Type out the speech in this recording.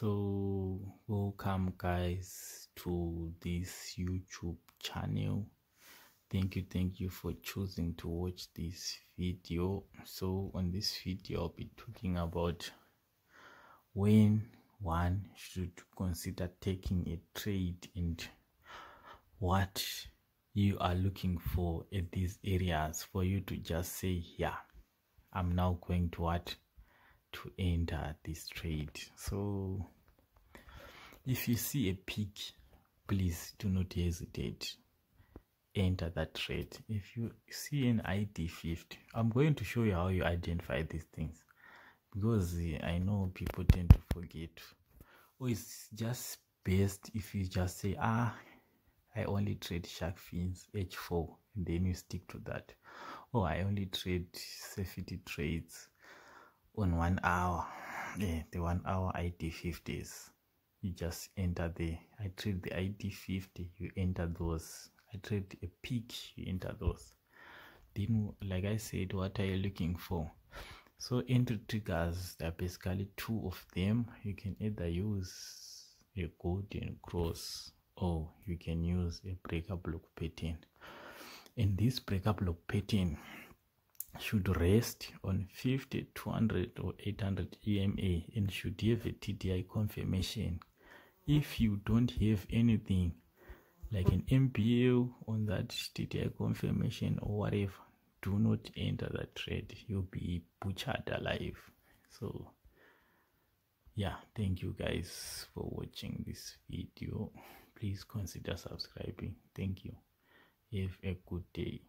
so welcome guys to this youtube channel. Thank you thank you for choosing to watch this video. So on this video i'll be talking about when one should consider taking a trade and what you are looking for at these areas for you to just say yeah i'm now going to what? To enter this trade. So if you see a peak please do not hesitate. Enter that trade if you see an id50 i'm going to show you how you identify these things. Because i know people tend to forget. Or it's just best if you just say ah i only trade shark fins h4 and then you stick to that. Or i only trade safety trades on one hour. Yeah, the one hour id 50s you just enter the i trade the id 50 you enter those. I trade a peak you enter those. Then like i said what are you looking for? So entry triggers there are basically two of them. You can either use a golden cross or you can use a breaker block pattern. And this breaker block pattern should rest on 50 200 or 800 ema and should have a tdi confirmation if you don't have anything like an mbl on that tdi confirmation or whatever do not enter that trade you'll be butchered alive. So yeah thank you guys for watching this video. Please consider subscribing. Thank you. Have a good day